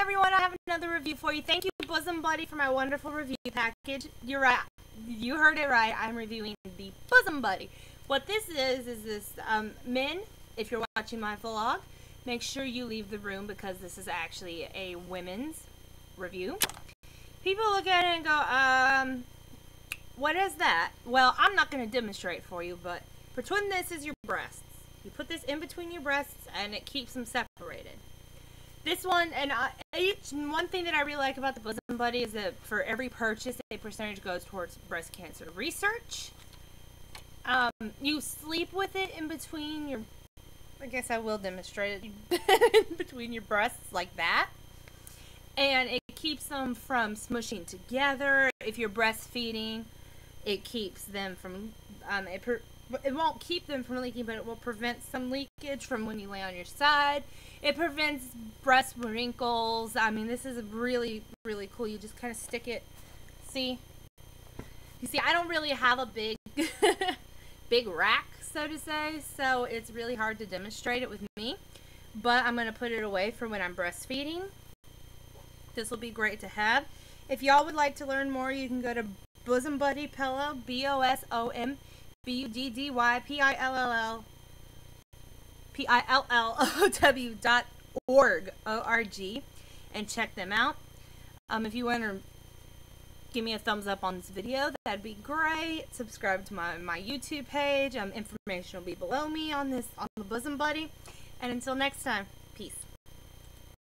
everyone, I have another review for you. Thank you, Bosom Buddy, for my wonderful review package. You're right. You heard it right. I'm reviewing the Bosom Buddy. What this is, is this, um, men, if you're watching my vlog, make sure you leave the room because this is actually a women's review. People look at it and go, um, what is that? Well, I'm not going to demonstrate for you, but pretend this is your breasts. You put this in between your breasts and it keeps them separated. This one, and I, each one thing that I really like about the Bosom Buddy is that for every purchase, a percentage goes towards breast cancer research. Um, you sleep with it in between your, I guess I will demonstrate it, in between your breasts like that. And it keeps them from smushing together. If you're breastfeeding, it keeps them from, um, it, it won't keep them from leaking, but it will prevent some leakage from when you lay on your side. It prevents breast wrinkles. I mean, this is really, really cool. You just kind of stick it. See? You see, I don't really have a big, big rack, so to say, so it's really hard to demonstrate it with me. But I'm going to put it away for when I'm breastfeeding. This will be great to have. If y'all would like to learn more, you can go to Bosom Buddy Pillow, B-O-S-O-M B U D D Y P I L L L P I L L O W dot org O R G and check them out. Um, if you want to give me a thumbs up on this video, that'd be great. Subscribe to my, my YouTube page. Um, information will be below me on this on the Bosom Buddy. And until next time.